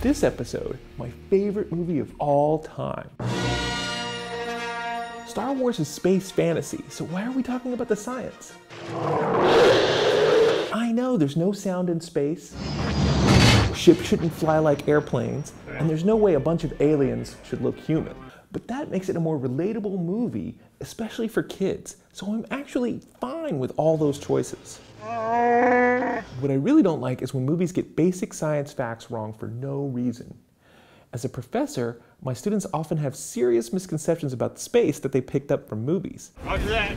this episode, my favorite movie of all time. Star Wars is space fantasy, so why are we talking about the science? I know there's no sound in space, ships shouldn't fly like airplanes, and there's no way a bunch of aliens should look human. But that makes it a more relatable movie, especially for kids, so I'm actually fine with all those choices. What I really don't like is when movies get basic science facts wrong for no reason. As a professor, my students often have serious misconceptions about space that they picked up from movies. Roger that.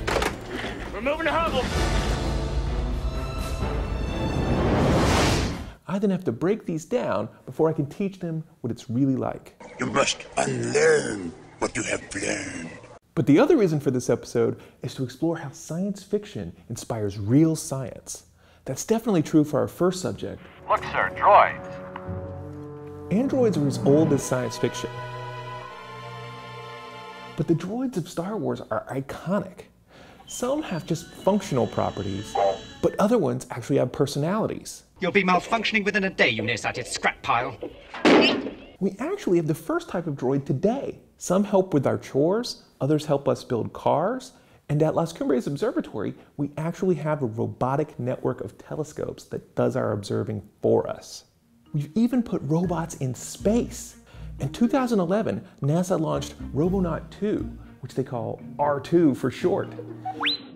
We're moving to Hubble. I then have to break these down before I can teach them what it's really like. You must unlearn what you have learned. But the other reason for this episode is to explore how science fiction inspires real science. That's definitely true for our first subject. Look, sir, droids. Androids are as old as science fiction. But the droids of Star Wars are iconic. Some have just functional properties, but other ones actually have personalities. You'll be malfunctioning within a day, you nearsighted scrap pile. We actually have the first type of droid today. Some help with our chores, others help us build cars, and at Las Cumbres Observatory, we actually have a robotic network of telescopes that does our observing for us. We've even put robots in space. In 2011, NASA launched Robonaut 2, which they call R2 for short.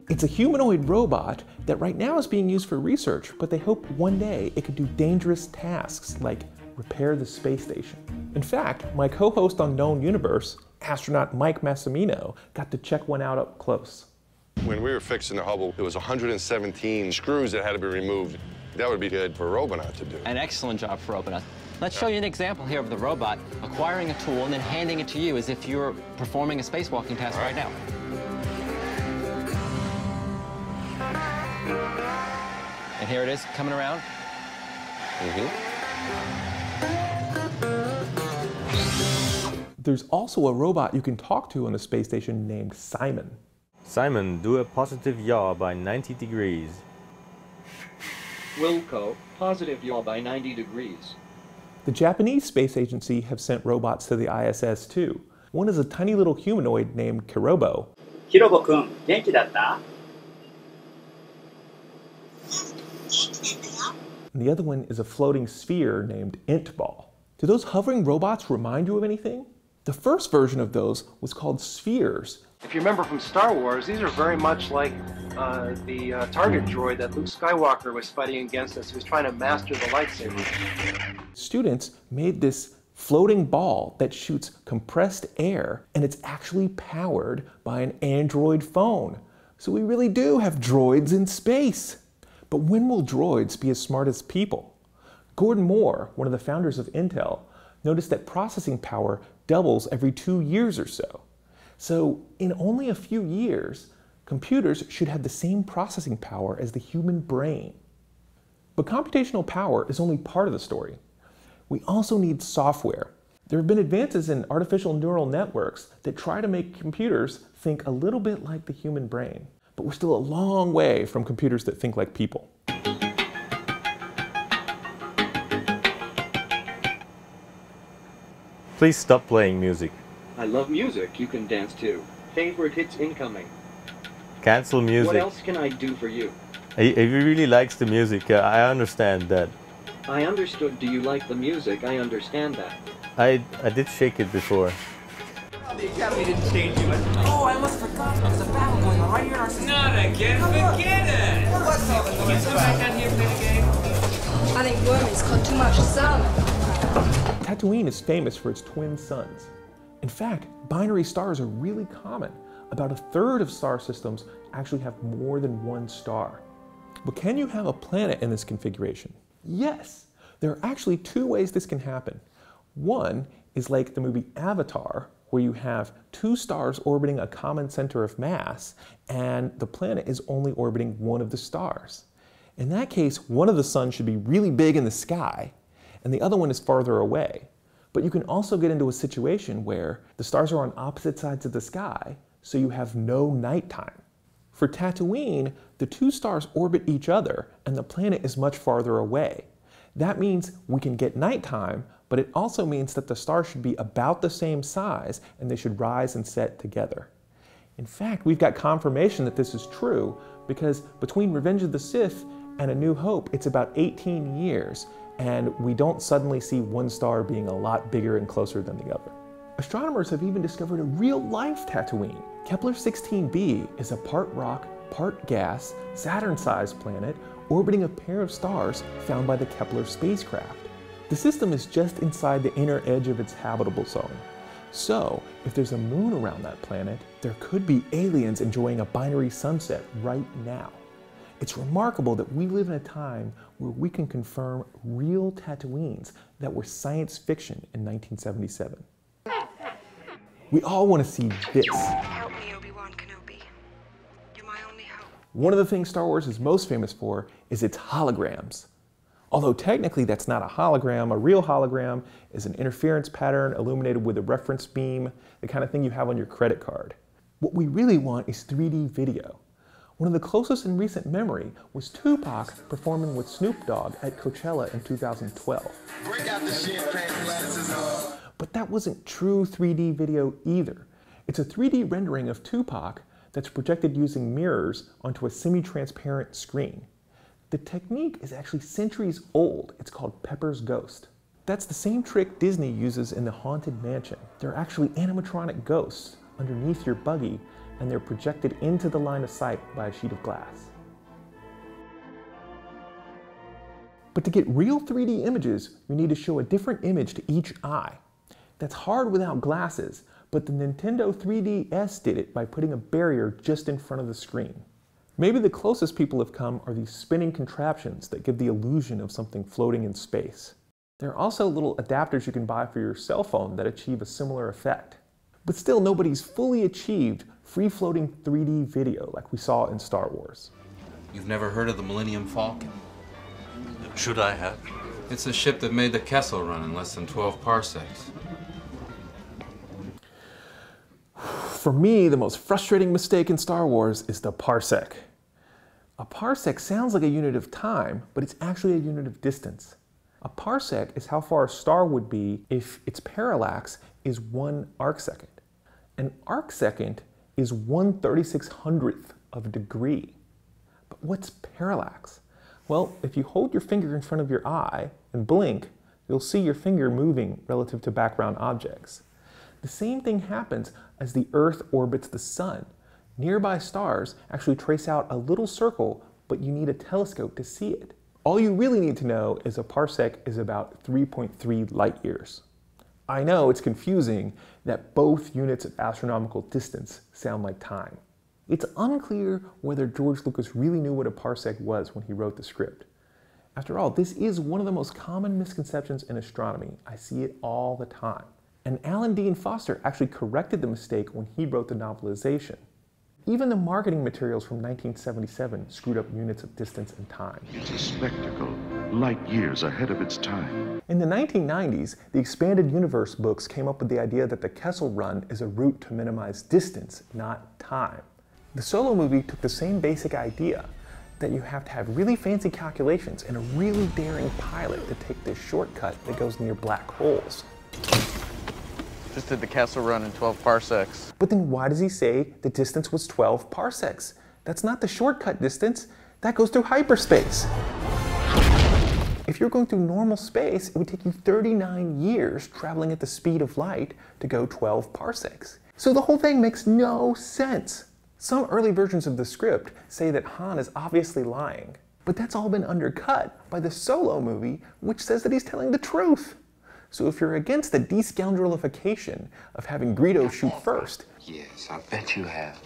It's a humanoid robot that right now is being used for research, but they hope one day it could do dangerous tasks like repair the space station. In fact, my co-host on Known Universe, astronaut Mike Massimino, got to check one out up close. When we were fixing the Hubble, it was 117 screws that had to be removed. That would be good for a Robonaut to do. An excellent job for Robonaut. Let's show you an example here of the robot acquiring a tool and then handing it to you as if you're performing a spacewalking task right now. And here it is, coming around. Mm-hmm. There's also a robot you can talk to on the space station named CIMON. CIMON, do a positive yaw by 90 degrees. Wilco, positive yaw by 90 degrees. The Japanese Space Agency have sent robots to the ISS too. One is a tiny little humanoid named Kirobo. Kirobo-kun, genki datta? And the other one is a floating sphere named Intball. Do those hovering robots remind you of anything? The first version of those was called spheres, If you remember from Star Wars, these are very much like uh, the uh, target droid that Luke Skywalker was fighting against as he was trying to master the lightsaber. students made this floating ball that shoots compressed air and it's actually powered by an Android phone. So we really do have droids in space. But when will droids be as smart as people? Gordon Moore, one of the founders of Intel, noticed that processing power doubles every two years or so. So in only a few years, computers should have the same processing power as the human brain. But computational power is only part of the story. We also need software. There have been advances in artificial neural networks that try to make computers think a little bit like the human brain. But we're still a long way from computers that think like people. Please stop playing music. I love music you can dance too. Favorite hits incoming. Cancel music. What else can I do for you? He, he really likes the music. Uh, I understand that. I understood. Do you like the music? I understand that. I, I did shake it before. The Academy didn't change you. Oh, I must have forgotten. There's a battle going on right here in our system. Not again, forget it! What's up? Can you come back down here and play the game? I think Wormy's caught too much salmon. Tatooine is famous for its twin suns. In fact, binary stars are really common. About a third of star systems actually have more than one star. But can you have a planet in this configuration? Yes. There are actually two ways this can happen. One is like the movie Avatar, where you have two stars orbiting a common center of mass, and the planet is only orbiting one of the stars. In that case, one of the suns should be really big in the sky, and the other one is farther away. But you can also get into a situation where the stars are on opposite sides of the sky, so you have no nighttime. For Tatooine, the two stars orbit each other and the planet is much farther away. That means we can get nighttime, but it also means that the stars should be about the same size and they should rise and set together. In fact, we've got confirmation that this is true because between Revenge of the Sith and A New Hope, it's about 18 years, and we don't suddenly see one star being a lot bigger and closer than the other. Astronomers have even discovered a real life Tatooine. Kepler 16b is a part rock, part gas, Saturn sized planet orbiting a pair of stars found by the Kepler spacecraft. The system is just inside the inner edge of its habitable zone. So, if there's a moon around that planet, there could be aliens enjoying a binary sunset right now. It's remarkable that we live in a time where we can confirm real Tatooines that were science fiction in 1977. We all want to see this. Help me, Obi-Wan Kenobi. You're my only hope. One of the things Star Wars is most famous for is its holograms. Although technically that's not a hologram, a real hologram is an interference pattern illuminated with a reference beam, the kind of thing you have on your credit card. What we really want is 3D video. One of the closest in recent memory was Tupac performing with Snoop Dogg at Coachella in 2012. But that wasn't true 3D video either. It's a 3D rendering of Tupac that's projected using mirrors onto a semi-transparent screen. The technique is actually centuries old. It's called Pepper's Ghost. That's the same trick Disney uses in the Haunted Mansion. They're actually animatronic ghosts underneath your buggy, and they're projected into the line of sight by a sheet of glass. But to get real 3D images, we need to show a different image to each eye. That's hard without glasses, but the Nintendo 3DS did it by putting a barrier just in front of the screen. Maybe the closest people have come are these spinning contraptions that give the illusion of something floating in space. There are also little adapters you can buy for your cell phone that achieve a similar effect. But still, nobody's fully achieved free floating 3D video like we saw in Star Wars. You've never heard of the Millennium Falcon? Should I have? It's a ship that made the Kessel run in less than 12 parsecs. For me, the most frustrating mistake in Star Wars is the parsec. A parsec sounds like a unit of time, but it's actually a unit of distance. A parsec is how far a star would be if its parallax is one arcsecond. An arcsecond is one 3600th of a degree. But what's parallax? Well, if you hold your finger in front of your eye and blink, you'll see your finger moving relative to background objects. The same thing happens as the Earth orbits the Sun. Nearby stars actually trace out a little circle, but you need a telescope to see it. All you really need to know is a parsec is about 3.3 light years. I know it's confusing that both units of astronomical distance sound like time. It's unclear whether George Lucas really knew what a parsec was when he wrote the script. After all, this is one of the most common misconceptions in astronomy. I see it all the time. And Alan Dean Foster actually corrected the mistake when he wrote the novelization. Even the marketing materials from 1977 screwed up units of distance and time. It's a spectacle, light years ahead of its time. In the 1990s, the Expanded Universe books came up with the idea that the Kessel Run is a route to minimize distance, not time. The solo movie took the same basic idea that you have to have really fancy calculations and a really daring pilot to take this shortcut that goes near black holes. Just did the Kessel Run in 12 parsecs. But then why does he say the distance was 12 parsecs? That's not the shortcut distance. That goes through hyperspace. If you're going through normal space, it would take you 39 years traveling at the speed of light to go 12 parsecs. So the whole thing makes no sense. Some early versions of the script say that Han is obviously lying, but that's all been undercut by the solo movie, which says that he's telling the truth. So if you're against the descoundrelification of having Greedo shoot first, Yes, I bet you have.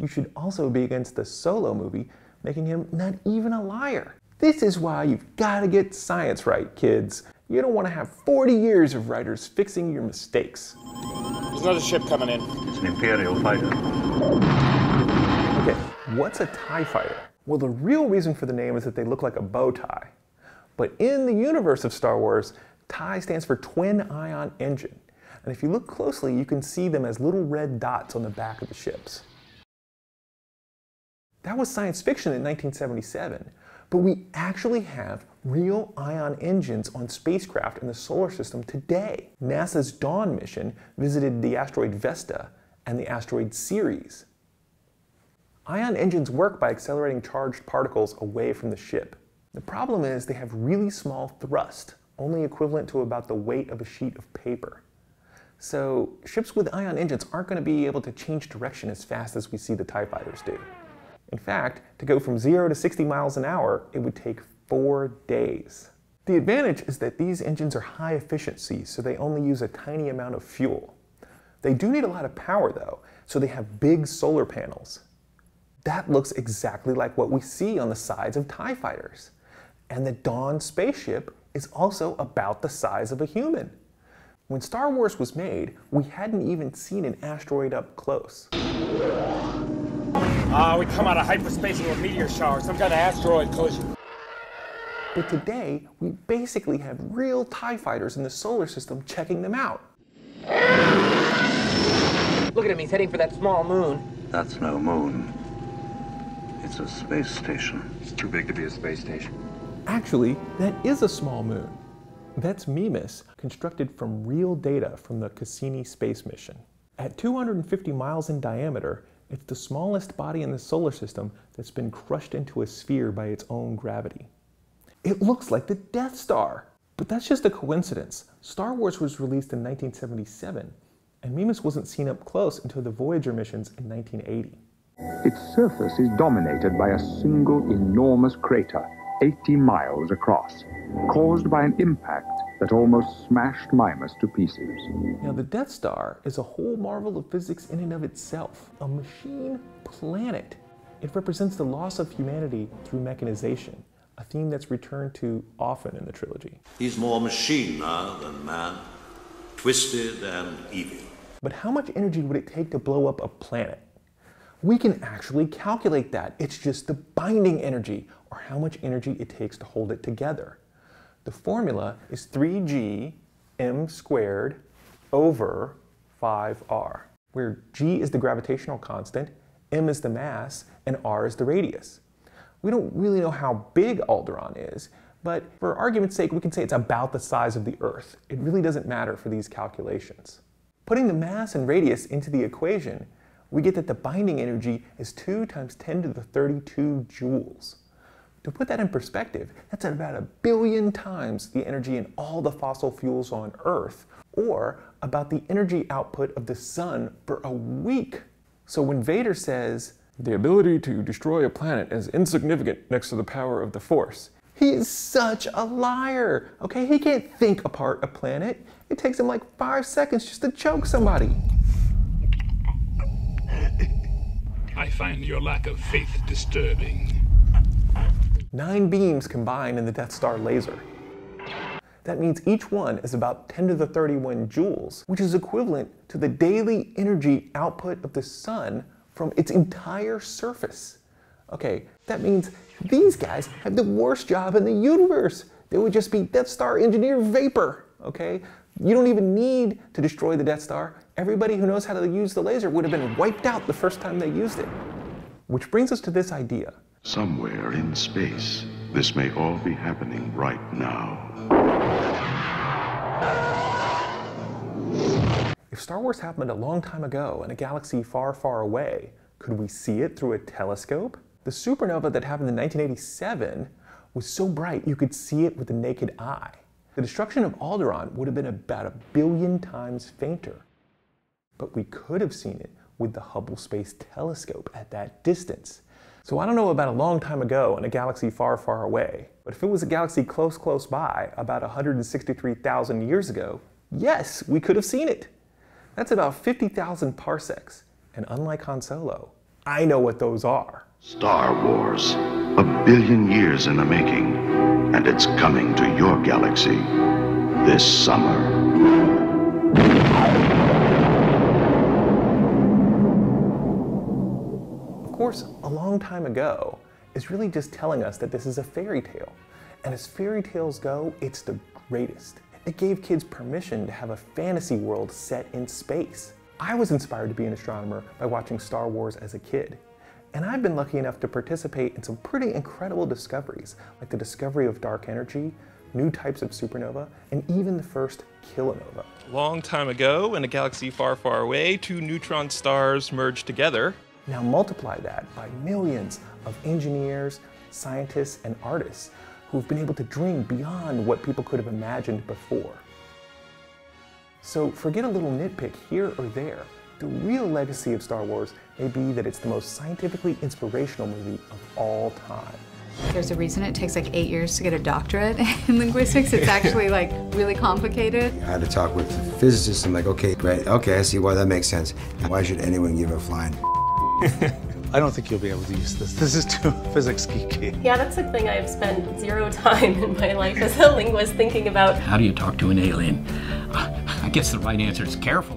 you should also be against the solo movie making him not even a liar. This is why you've got to get science right, kids. You don't want to have 40 years of writers fixing your mistakes. There's another ship coming in. It's an Imperial fighter. Okay, what's a TIE fighter? Well, the real reason for the name is that they look like a bow tie. But in the universe of Star Wars, TIE stands for Twin Ion Engine. And if you look closely, you can see them as little red dots on the back of the ships. That was science fiction in 1977, but we actually have real ion engines on spacecraft in the solar system today. NASA's Dawn mission visited the asteroid Vesta and the asteroid Ceres. Ion engines work by accelerating charged particles away from the ship. The problem is they have really small thrust, only equivalent to about the weight of a sheet of paper. So ships with ion engines aren't going to be able to change direction as fast as we see the TIE fighters do. In fact, to go from 0 to 60 miles an hour, it would take four days. The advantage is that these engines are high efficiency, so they only use a tiny amount of fuel. They do need a lot of power though, so they have big solar panels. That looks exactly like what we see on the sides of TIE fighters. And the Dawn spaceship is also about the size of a human. When Star Wars was made, we hadn't even seen an asteroid up close. Ah, uh, we come out of hyperspace into a meteor shower, some kind of asteroid collision. But today, we basically have real TIE fighters in the solar system checking them out. Look at him, he's heading for that small moon. That's no moon. It's a space station. It's too big to be a space station. Actually, that is a small moon. That's Mimas, constructed from real data from the Cassini space mission. At 250 miles in diameter, it's the smallest body in the solar system that's been crushed into a sphere by its own gravity. It looks like the Death Star. But that's just a coincidence. Star Wars was released in 1977, and Mimas wasn't seen up close until the Voyager missions in 1980. Its surface is dominated by a single enormous crater, 80 miles across, caused by an impact that almost smashed Mimas to pieces. Now, the Death Star is a whole marvel of physics in and of itself, a machine planet. It represents the loss of humanity through mechanization, a theme that's returned to often in the trilogy. He's more machine now than man, twisted and evil. But how much energy would it take to blow up a planet? We can actually calculate that. It's just the binding energy, or how much energy it takes to hold it together. The formula is 3g m squared over 5r, where g is the gravitational constant, m is the mass, and r is the radius. We don't really know how big Alderaan is, but for argument's sake, we can say it's about the size of the Earth. It really doesn't matter for these calculations. Putting the mass and radius into the equation, we get that the binding energy is 2 times 10 to the 32 joules. To put that in perspective, that's about a billion times the energy in all the fossil fuels on Earth, or about the energy output of the sun for a week. So when Vader says, the ability to destroy a planet is insignificant next to the power of the Force, He's such a liar. Okay, he can't think apart a planet. It takes him like five seconds just to choke somebody. I find your lack of faith disturbing. Nine beams combine in the Death Star laser. That means each one is about 10 to the 31 joules, which is equivalent to the daily energy output of the sun from its entire surface. Okay, that means these guys have the worst job in the universe. They would just be Death Star engineer vapor, okay? You don't even need to destroy the Death Star. Everybody who knows how to use the laser would have been wiped out the first time they used it. Which brings us to this idea. Somewhere in space, this may all be happening right now. If Star Wars happened a long time ago in a galaxy far, far away, could we see it through a telescope? The supernova that happened in 1987 was so bright you could see it with the naked eye. The destruction of Alderaan would have been about a billion times fainter. But we could have seen it with the Hubble Space Telescope at that distance. So I don't know about a long time ago in a galaxy far, far away, but if it was a galaxy close, close by, about 163,000 years ago, yes, we could have seen it. That's about 50,000 parsecs. And unlike Han Solo, I know what those are. Star Wars, a billion years in the making, and it's coming to your galaxy this summer. Course, a long time ago is really just telling us that this is a fairy tale. And as fairy tales go, it's the greatest. It gave kids permission to have a fantasy world set in space. I was inspired to be an astronomer by watching Star Wars as a kid. And I've been lucky enough to participate in some pretty incredible discoveries, like the discovery of dark energy, new types of supernova, and even the first kilonova. Long time ago, in a galaxy far, far away, two neutron stars merged together. Now multiply that by millions of engineers, scientists, and artists who've been able to dream beyond what people could have imagined before. So forget a little nitpick here or there. The real legacy of Star Wars may be that it's the most scientifically inspirational movie of all time. There's a reason it takes like eight years to get a doctorate in linguistics. It's actually like really complicated. I had to talk with physicists. I'm like, okay, great. Okay, I see why that makes sense. Why should anyone give a flying? I don't think you'll be able to use this. This is too physics geeky. Yeah, that's the thing I've spent zero time in my life as a linguist thinking about. How do you talk to an alien? Uh, I guess the right answer is careful.